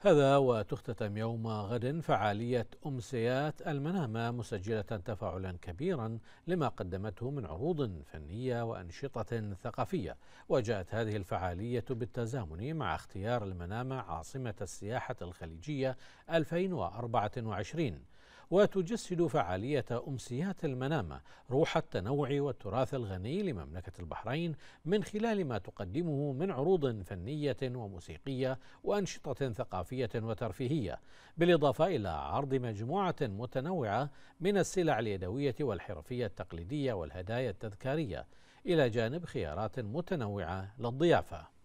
هذا وتختتم يوم غد فعالية أمسيات المنامة مسجلة تفاعلا كبيرا لما قدمته من عروض فنية وأنشطة ثقافية. وجاءت هذه الفعالية بالتزامن مع اختيار المنامة عاصمة السياحة الخليجية 2024 وتجسد فعالية أمسيات المنامة روح التنوع والتراث الغني لمملكة البحرين من خلال ما تقدمه من عروض فنية وموسيقية وأنشطة ثقافية وترفيهية بالإضافة إلى عرض مجموعة متنوعة من السلع اليدوية والحرفية التقليدية والهدايا التذكارية إلى جانب خيارات متنوعة للضيافة.